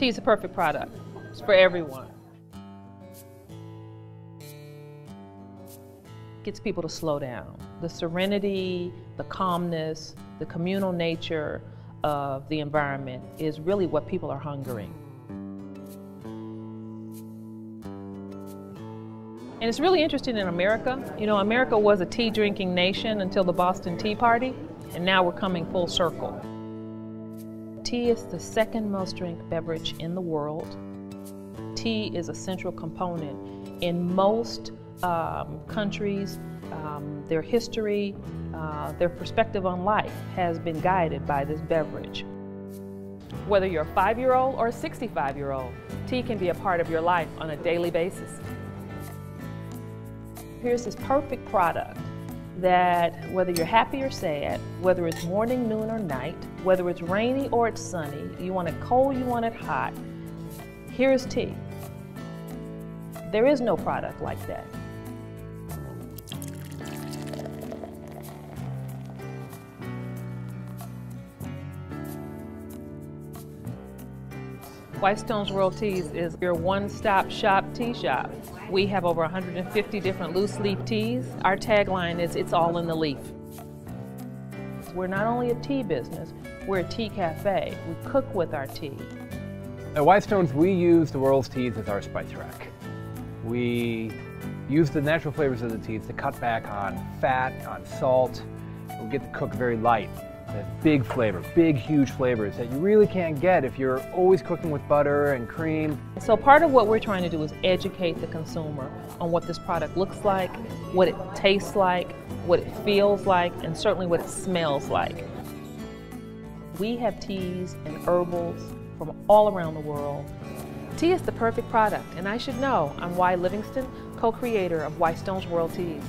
Tea is a perfect product. It's for everyone. Gets people to slow down. The serenity, the calmness, the communal nature of the environment is really what people are hungering. And it's really interesting in America. You know, America was a tea drinking nation until the Boston Tea Party, and now we're coming full circle. Tea is the second most drank beverage in the world. Tea is a central component in most um, countries. Um, their history, uh, their perspective on life has been guided by this beverage. Whether you're a five year old or a 65 year old, tea can be a part of your life on a daily basis. Here's this perfect product that whether you're happy or sad, whether it's morning, noon, or night, whether it's rainy or it's sunny, you want it cold, you want it hot, here's tea. There is no product like that. Wystone's World Teas is your one-stop shop tea shop. We have over 150 different loose leaf teas. Our tagline is, it's all in the leaf. We're not only a tea business, we're a tea cafe. We cook with our tea. At Wystone's, we use the world's teas as our spice rack. We use the natural flavors of the teas to cut back on fat, on salt. We get the cook very light big flavor, big, huge flavors that you really can't get if you're always cooking with butter and cream. So part of what we're trying to do is educate the consumer on what this product looks like, what it tastes like, what it feels like, and certainly what it smells like. We have teas and herbals from all around the world. Tea is the perfect product, and I should know. I'm Wy Livingston, co-creator of Wystone's World Teas.